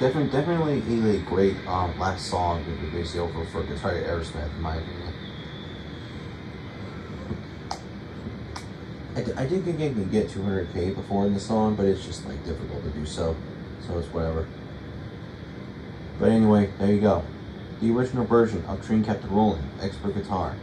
Definitely, definitely a, great um, last song to be basically over for Guitar Aerosmith, in my opinion. I, did think I could get 200k before in the song, but it's just like difficult to do so, so it's whatever. But anyway, there you go. The original version of Train Kept Rolling, Expert Guitar.